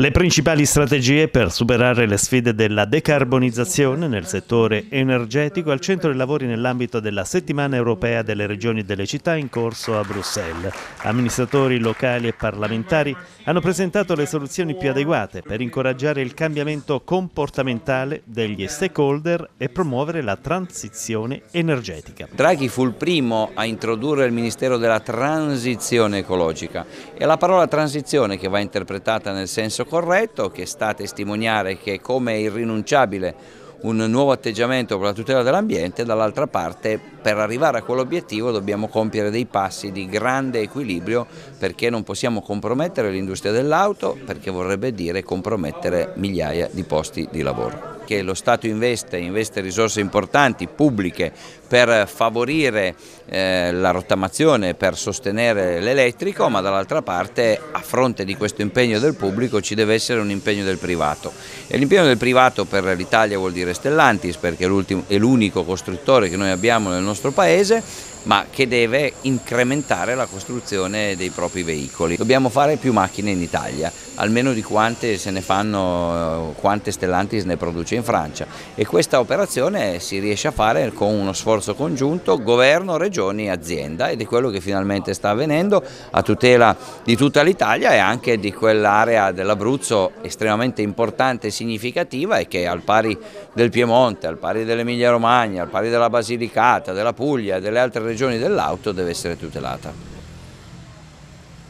Le principali strategie per superare le sfide della decarbonizzazione nel settore energetico al centro dei lavori nell'ambito della settimana europea delle regioni e delle città in corso a Bruxelles. Amministratori locali e parlamentari hanno presentato le soluzioni più adeguate per incoraggiare il cambiamento comportamentale degli stakeholder e promuovere la transizione energetica. Draghi fu il primo a introdurre il Ministero della Transizione ecologica e la parola transizione che va interpretata nel senso corretto che sta a testimoniare che come è irrinunciabile un nuovo atteggiamento per la tutela dell'ambiente, dall'altra parte per arrivare a quell'obiettivo dobbiamo compiere dei passi di grande equilibrio perché non possiamo compromettere l'industria dell'auto perché vorrebbe dire compromettere migliaia di posti di lavoro che lo Stato investe, investe risorse importanti, pubbliche, per favorire eh, la rottamazione, per sostenere l'elettrico, ma dall'altra parte a fronte di questo impegno del pubblico ci deve essere un impegno del privato. E l'impegno del privato per l'Italia vuol dire Stellantis perché è l'unico costruttore che noi abbiamo nel nostro paese ma che deve incrementare la costruzione dei propri veicoli. Dobbiamo fare più macchine in Italia, almeno di quante se ne fanno, quante Stellantis ne produce Francia e questa operazione si riesce a fare con uno sforzo congiunto governo, regioni e azienda ed è quello che finalmente sta avvenendo a tutela di tutta l'Italia e anche di quell'area dell'Abruzzo estremamente importante e significativa e che al pari del Piemonte, al pari dell'Emilia Romagna, al pari della Basilicata, della Puglia e delle altre regioni dell'auto deve essere tutelata.